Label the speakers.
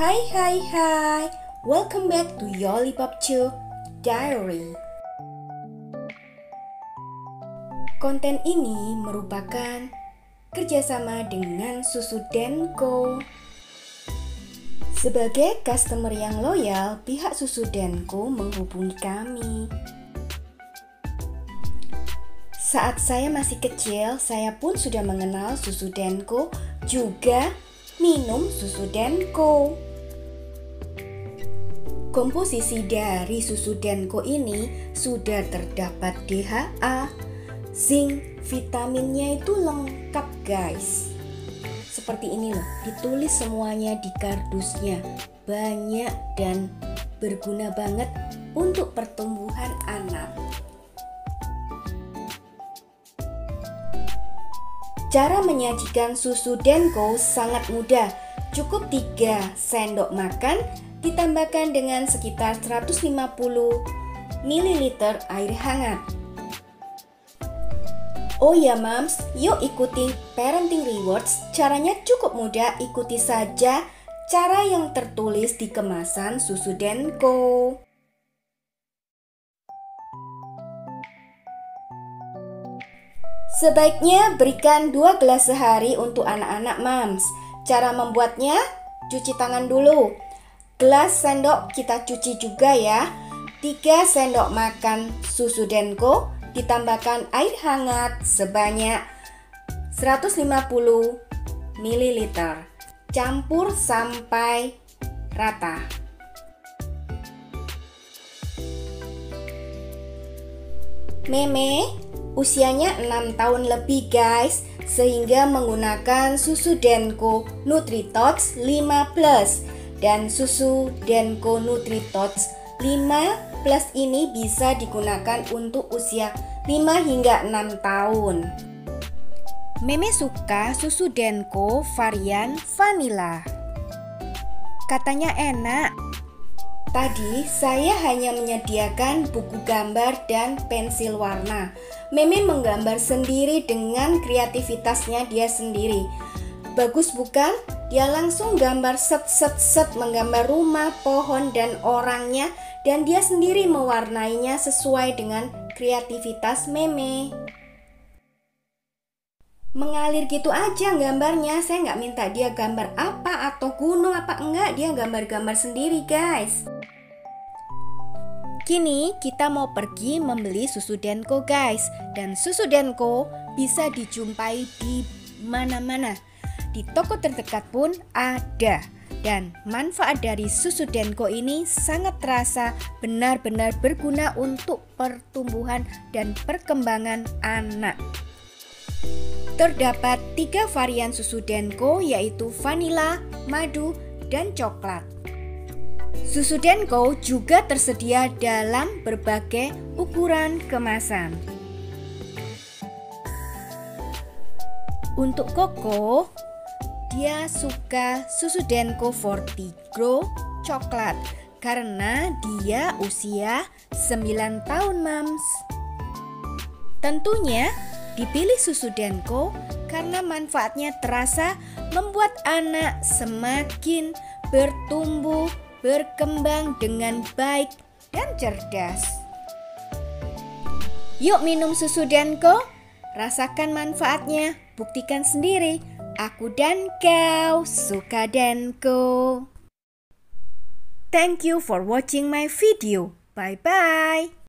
Speaker 1: Hai hai hai, welcome back to Yollipop Chew Diary. Konten ini merupakan kerjasama dengan Susu Denko. Sebagai customer yang loyal, pihak Susu Denko menghubungi kami. Saat saya masih kecil, saya pun sudah mengenal susu Denko, juga minum susu Denko. Komposisi dari susu Denko ini sudah terdapat DHA, zinc, vitaminnya itu lengkap guys. Seperti ini loh, ditulis semuanya di kardusnya. Banyak dan berguna banget untuk pertumbuhan anak. Cara menyajikan susu Denko sangat mudah. Cukup 3 sendok makan ditambahkan dengan sekitar 150 ml air hangat. Oh ya mams, yuk ikuti Parenting Rewards. Caranya cukup mudah, ikuti saja cara yang tertulis di kemasan susu Denko. Sebaiknya berikan 2 gelas sehari untuk anak-anak mams. Cara membuatnya, cuci tangan dulu. Gelas sendok kita cuci juga ya. 3 sendok makan susu Denko ditambahkan air hangat sebanyak 150 ml. Campur sampai rata. Meme, Usianya 6 tahun lebih guys Sehingga menggunakan susu Denko Nutritots 5 Plus Dan susu Denko Nutritots 5 Plus ini bisa digunakan untuk usia 5 hingga 6 tahun Meme suka susu Denko varian vanilla Katanya enak Tadi saya hanya menyediakan buku gambar dan pensil warna. Meme menggambar sendiri dengan kreativitasnya dia sendiri. Bagus bukan? Dia langsung gambar set set set menggambar rumah, pohon dan orangnya dan dia sendiri mewarnainya sesuai dengan kreativitas Meme. Mengalir gitu aja gambarnya saya nggak minta dia gambar apa atau gunung apa enggak dia gambar-gambar sendiri guys. Kini kita mau pergi membeli susu Denko guys. Dan susu Denko bisa dijumpai di mana-mana Di toko terdekat pun ada Dan manfaat dari susu Denko ini sangat terasa benar-benar berguna untuk pertumbuhan dan perkembangan anak Terdapat tiga varian susu Denko yaitu vanila, madu, dan coklat. Susu Denko juga tersedia dalam berbagai ukuran kemasan. Untuk Koko, dia suka susu Denko Fortigro coklat karena dia usia 9 tahun mams. Tentunya Dipilih susu Denko karena manfaatnya terasa membuat anak semakin bertumbuh, berkembang dengan baik dan cerdas. Yuk minum susu Denko, rasakan manfaatnya, buktikan sendiri. Aku dan kau suka Denko. Thank you for watching my video. Bye bye.